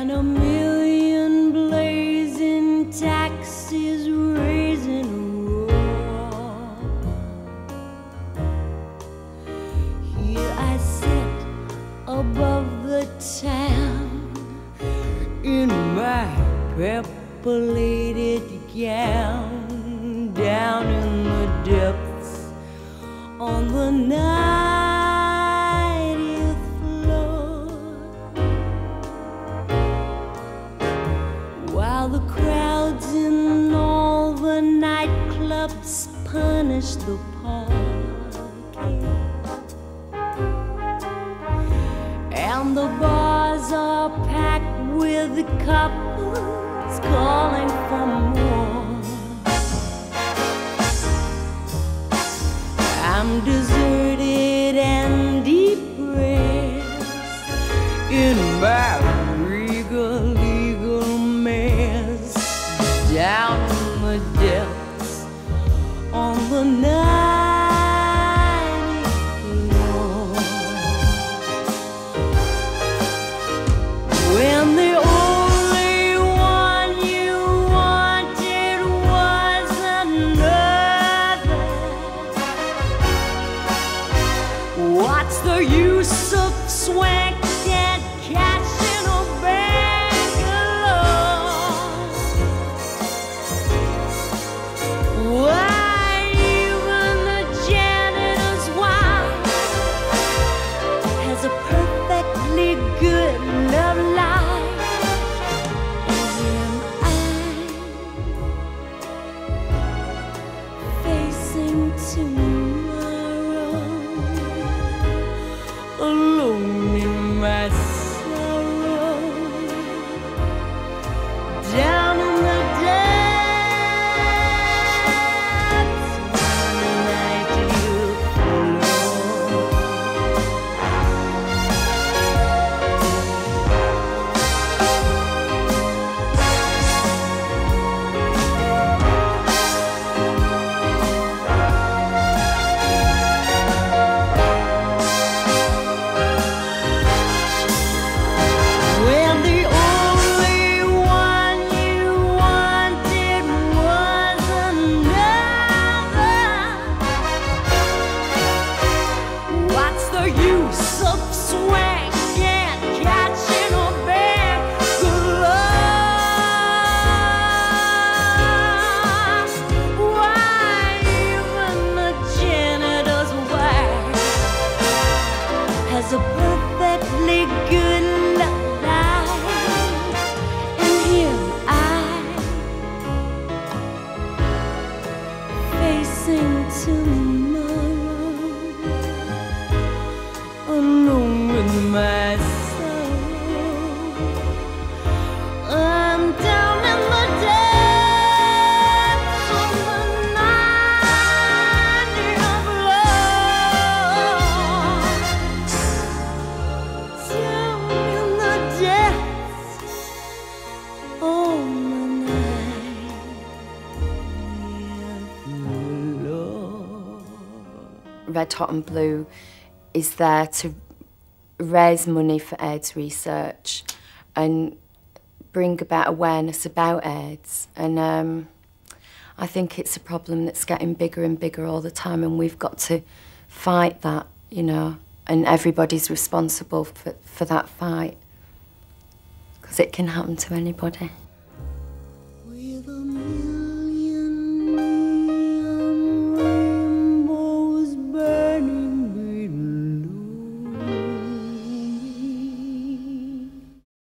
and a million blazing taxis raising a roar. Here I sit above the town in my purple-lated gown down in the depths on the ninetieth nightclubs punish the parquet and the bars are packed with couples calling for more. I'm deserted and depressed in my of a perfectly good life, and here I, facing tomorrow, Red Hot and Blue is there to raise money for AIDS research and bring about awareness about AIDS. And um, I think it's a problem that's getting bigger and bigger all the time, and we've got to fight that, you know, and everybody's responsible for, for that fight because it can happen to anybody.